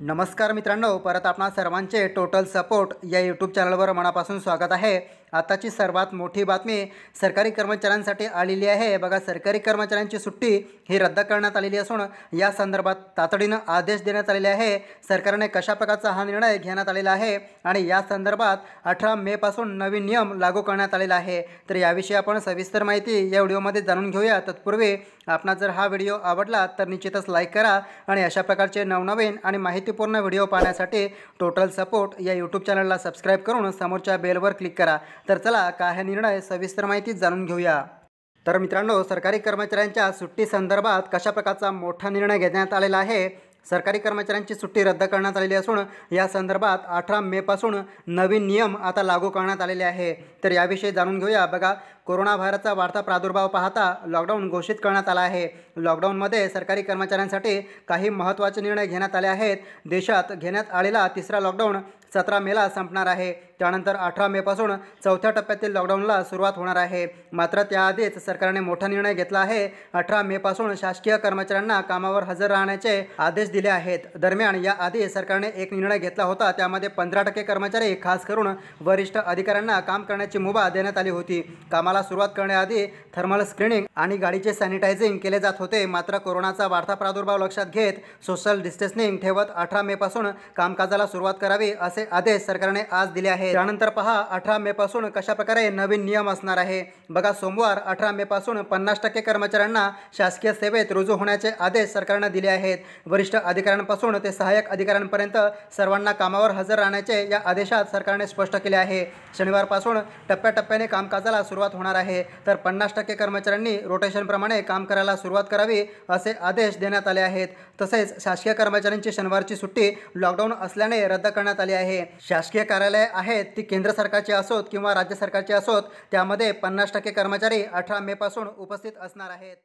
नमस्कार मित्रांनो परत आपणा सर्वांचे टोटल सपोर्ट या यूट्यूब चॅनलवर मनापासून स्वागत आहे. आताची सर्वात मोठी बातमी सरकारी कर्मचाऱ्यांसाठी आलेली आहे. बघा सरकारी कर्मचाऱ्यांची सुट्टी ही रद्द करण्यात आलेली असून या संदर्भात तातडीनं आदेश देण्यात आलेले आहे. सरकारने कशा प्रकारचा हा निर्णय घेण्यात आलेला आहे आणि या संदर्भात अठरा मेपासून नवीन नियम लागू करण्यात आलेला आहे. तर याविषयी आपण सविस्तर माहिती या व्हिडिओमध्ये जाणून घेऊया. तत्पूर्वी आपणा जर हा व्हिडिओ आवडला तर निश्चितच लाईक करा आणि अशा प्रकारचे नवनवीन आणि माहितीपूर्ण व्हिडिओ पाहण्यासाठी टोटल सपोर्ट या यूट्यूब चॅनलला सबस्क्राईब करून समोरच्या बेलवर क्लिक करा. तर चला काय हा निर्णय सविस्तर माहिती जाणून घेऊया. तर मित्रांनो सरकारी कर्मचाऱ्यांच्या सुट्टी संदर्भात कशा प्रकारचा मोठा निर्णय घेण्यात आलेला आहे? सरकारी कर्मचाऱ्यांची सुट्टी रद्द करण्यात आलेली असून या संदर्भात अठरा मेपासून नवीन नियम आता लागू करण्यात आलेले आहे. तर याविषयी जाणून घेऊया. बघा कोरोना व्हायरसचा वाढता प्रादुर्भाव पाहता लॉकडाऊन घोषित करण्यात आला आहे. लॉकडाऊनमध्ये सरकारी कर्मचाऱ्यांसाठी काही महत्त्वाचे निर्णय घेण्यात आले आहेत. देशात घेण्यात आलेला तिसरा लॉकडाऊन सतरा मेला संपणार आहे. त्यानंतर अठरा मेपासून चौथ्या टप्प्यातील लॉकडाऊनला सुरुवात होणार आहे. मात्र त्याआधीच सरकारने मोठा निर्णय घेतला आहे. अठरा मेपासून शासकीय कर्मचाऱ्यांना कामावर हजर राहण्याचे आदेश दिले आहेत. दरम्यान याआधी सरकारने एक निर्णय घेतला होता. त्यामध्ये पंधरा टक्के कर्मचारी खास करून वरिष्ठ अधिकाऱ्यांना काम करण्याची मुभा देण्यात आली होती. कामाला सुरुवात करण्याआधी थर्मल स्क्रीनिंग आणि गाडीचे सॅनिटायझिंग केले जात होते. मात्र कोरोनाचा वाढता प्रादुर्भाव लक्षात घेत सोशल डिस्टन्सिंग ठेवत अठरा मेपासून कामकाजाला सुरुवात करावी असे आदेश सरकारने आज दिले आहेत. त्यानंतर पहा अठरा मे पासून कशा प्रकारे नवीन नियम असणार आहे? बघा सोमवार अठरा मे पासून पन्नास टक्के कर्मचाऱ्यांना शासकीय सेवेत रुजू होण्याचे आदेश सरकारने दिले आहेत. वरिष्ठ अधिकाऱ्यांपासून ते सहाय्यक अधिकाऱ्यांपर्यंत सर्वांना कामावर हजर राहण्याचे या आदेशात सरकारने स्पष्ट केले आहे. शनिवारपासून टप्प्याटप्प्याने कामकाजाला सुरुवात होणार आहे. तर पन्नास टक्के कर्मचाऱ्यांनी रोटेशनप्रमाणे काम करायला सुरुवात करावी असे आदेश देण्यात आले आहेत. तसेच शासकीय कर्मचाऱ्यांची शनिवारची सुट्टी लॉकडाऊन असल्याने रद्द करण्यात आली आहे. शासकीय कार्यालय आहेत ती केंद्र सरकारची असोत किंवा राज्य सरकारची असोत त्यामध्ये पन्नास टक्के कर्मचारी अठरा मेपासून उपस्थित असणार आहेत.